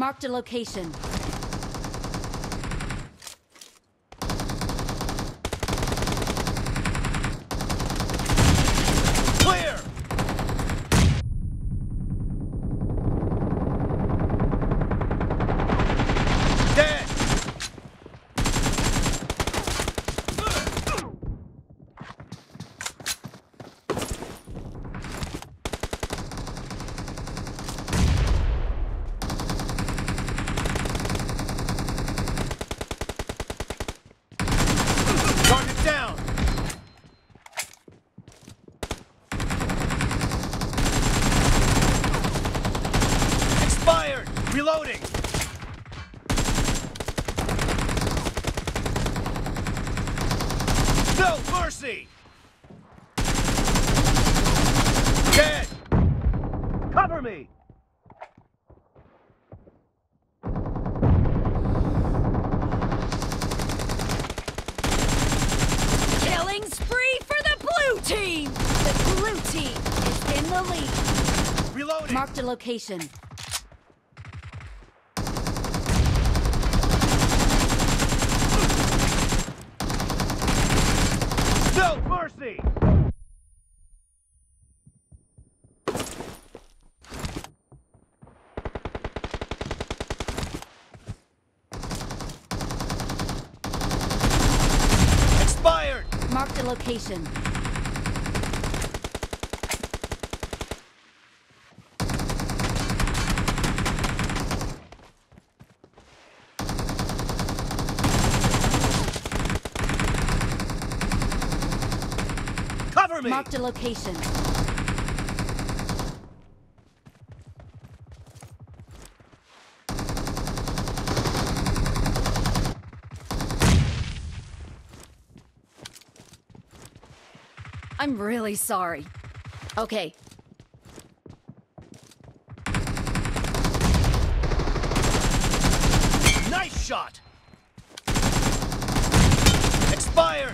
Marked a location. Clear! Dead! Target down! Expired! Reloading! No mercy! Dead! Cover me! Killing spree for the blue team. The blue team is in the lead. Reloading! Marked a location. No mercy! Expired! Marked a location. Cover me! Marked a location. I'm really sorry. Okay. Nice shot! Expired!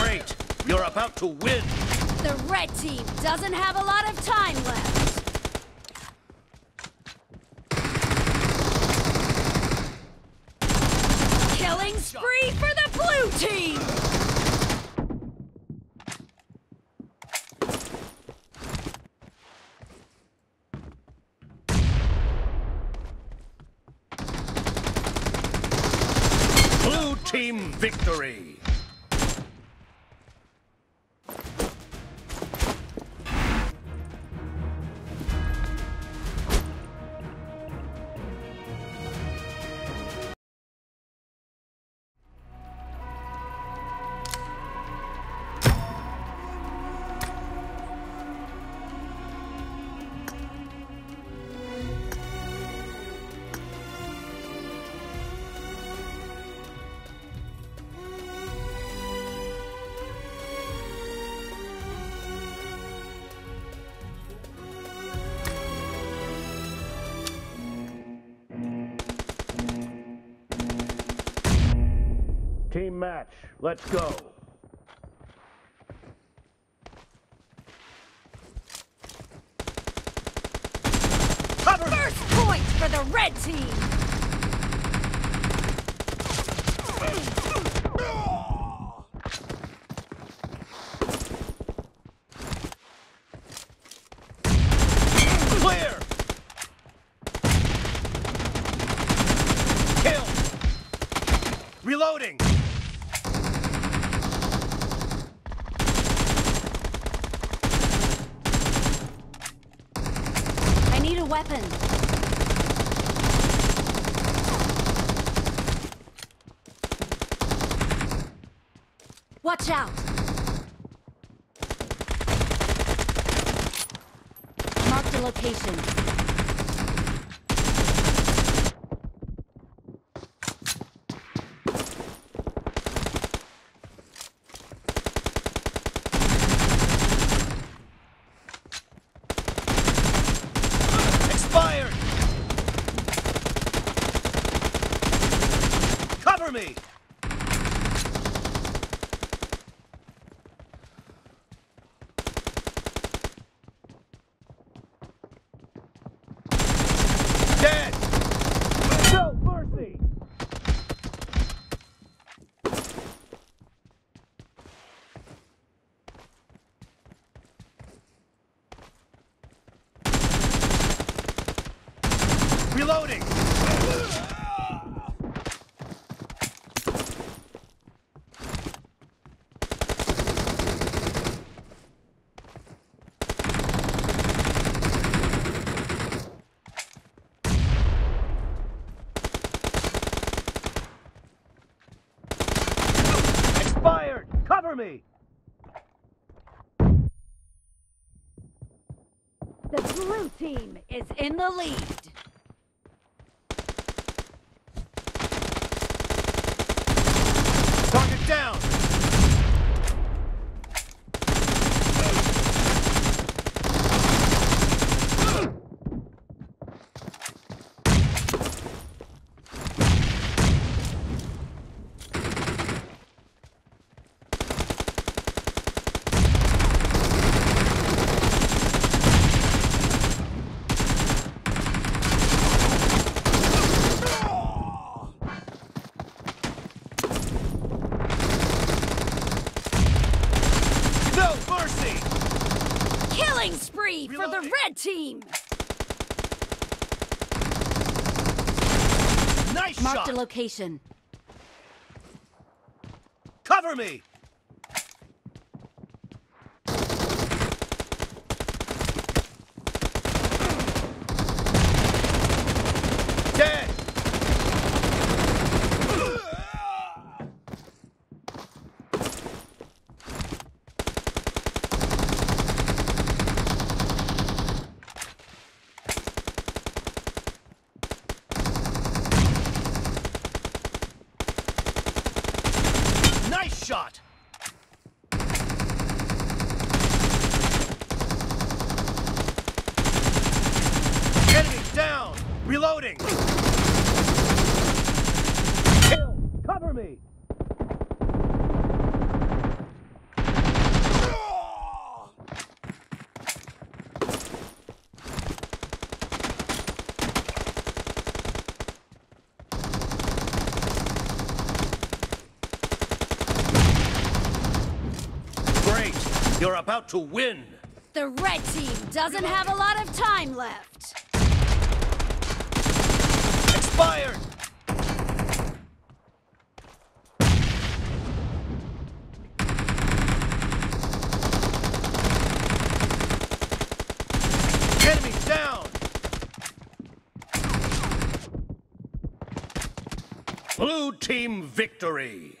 Great! You're about to win! The red team doesn't have a lot of time left. Killing spree for the blue team! Blue team victory! Team match, let's go. Cover! First point for the red team! Location. Expired! Cover me! Dead! No mercy! Reloading! Expired! Cover me! The blue team is in the lead. Target down! No mercy! Killing spree for the Reloading. red team. Nice Marked a shot! location. Cover me! Dead! Nice shot! Enemy down! Reloading! Kill! Cover me! Great! You're about to win! The red team doesn't have a lot of time left. Expired! Enemy down! Blue team victory!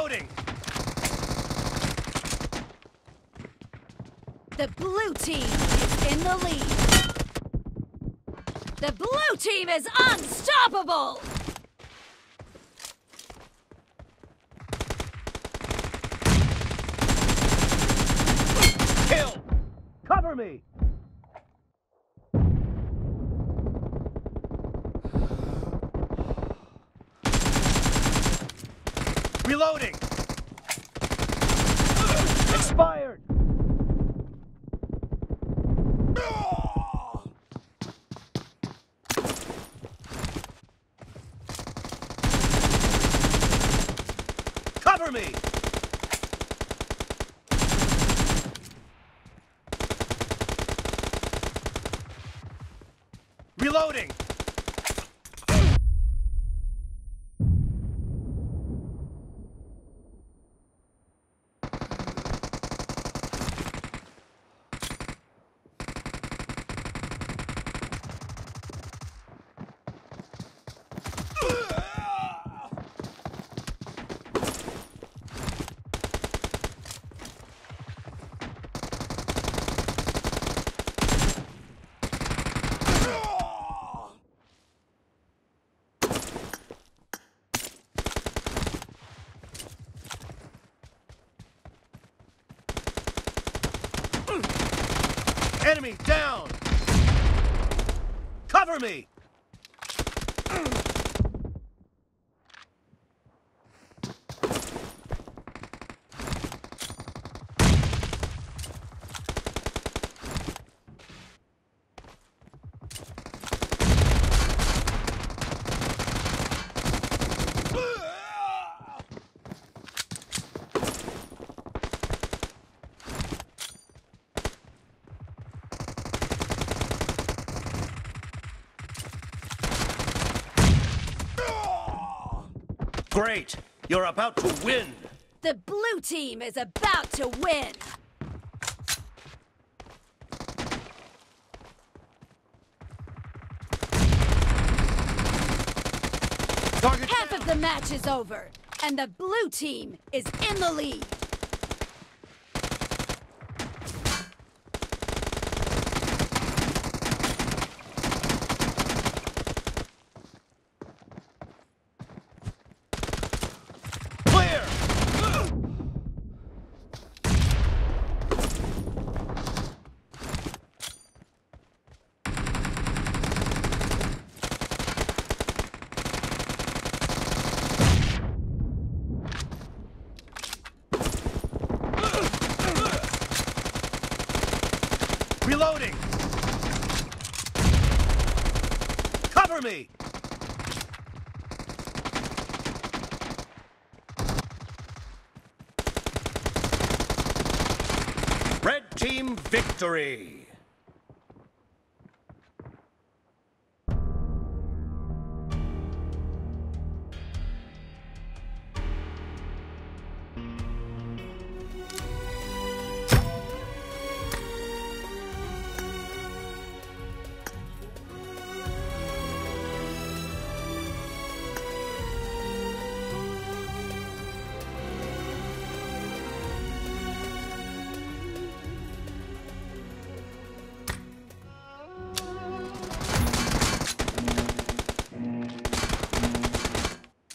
Reloading! The blue team is in the lead. The blue team is unstoppable! Kill! Cover me! Reloading! Expired! Cover me! Reloading! Enemy down! Cover me! Great! You're about to win! The blue team is about to win! Target Half of the match is over, and the blue team is in the lead. clear! Reloading! Cover me! Red Team victory!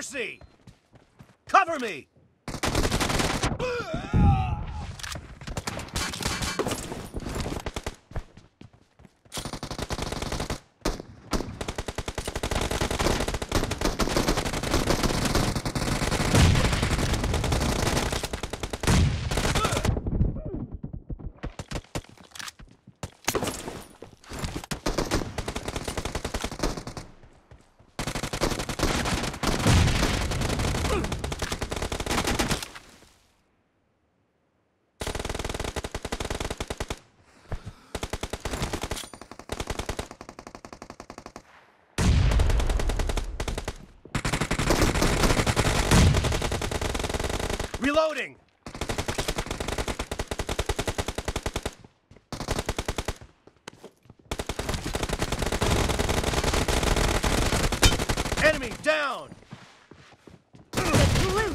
Mercy! Cover me! Reloading! Enemy down! The blue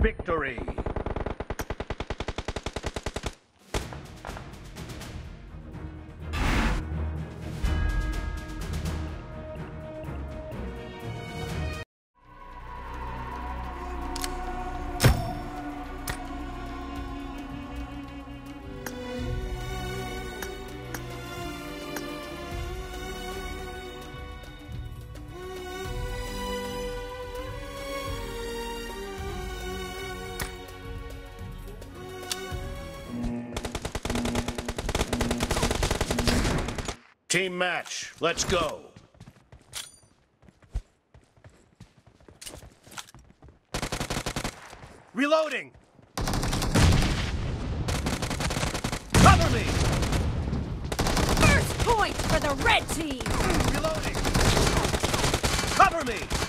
victory! Team match, let's go. Reloading! Cover me! First point for the red team. Reloading! Cover me!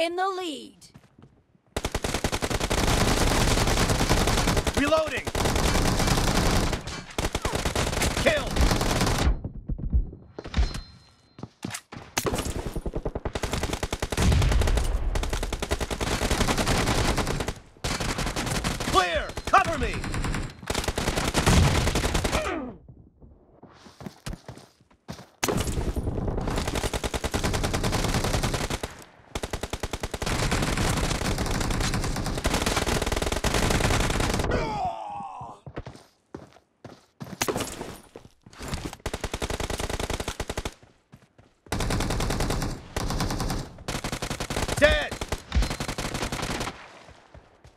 In the lead. Reloading! Kill! Clear! Cover me! Dead!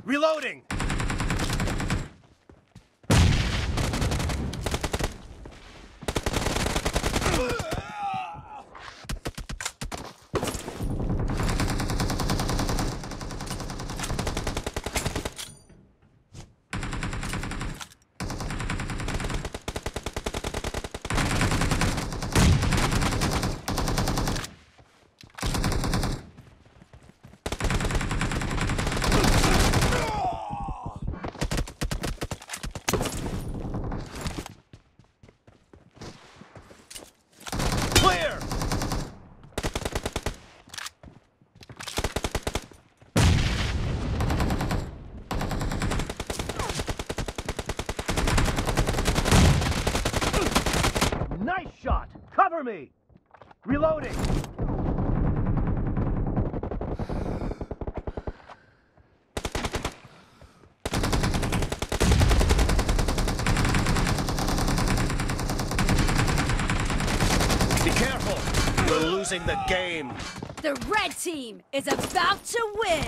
Reloading! Clear! Nice shot! Cover me! Reloading! Be careful! You're the game. The red team is about to win.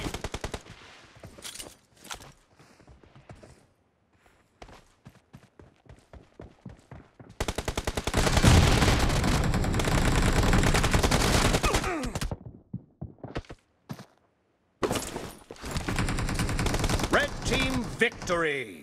Red team victory!